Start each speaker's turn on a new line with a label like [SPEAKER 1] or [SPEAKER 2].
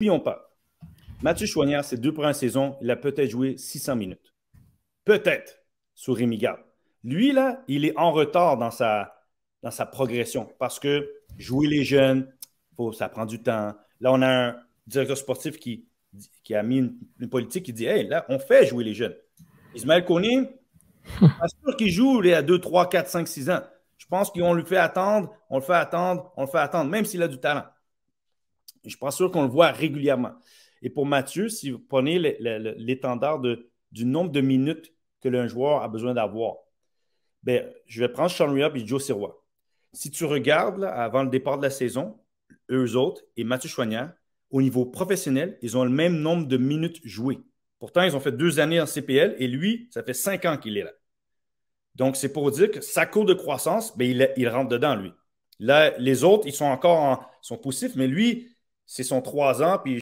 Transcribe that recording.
[SPEAKER 1] N'oublions pas, Mathieu Choignard, ces deux premières saisons, il a peut-être joué 600 minutes. Peut-être sur Rémi Garde. Lui, là, il est en retard dans sa, dans sa progression parce que jouer les jeunes, faut, ça prend du temps. Là, on a un directeur sportif qui, qui a mis une, politique qui dit Hey, là, on fait jouer les jeunes. Ismaël Koné, pas sûr qu'il joue à 2, 3, 4, 5, 6 ans. Je pense qu'on lui fait attendre, on le fait attendre, on le fait attendre, même s'il a du talent. Je suis pas sûr qu'on le voit régulièrement. Et pour Mathieu, si vous prenez l'étendard du nombre de minutes que le joueur a besoin d'avoir, ben, je vais prendre Sean Rehab et Joe Sirois. Si tu regardes avant le départ de la saison, eux autres et Mathieu Choignard, au niveau professionnel, ils ont le même nombre de minutes jouées. Pourtant, ils ont fait deux années en CPL et lui, ça fait cinq ans qu'il est là. Donc, c'est pour dire que sa cour de croissance, ben, il, il, rentre dedans, lui. Là, les autres, ils sont encore en, sont poussifs, mais lui, c'est son trois ans, puis